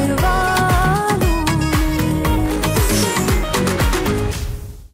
You're all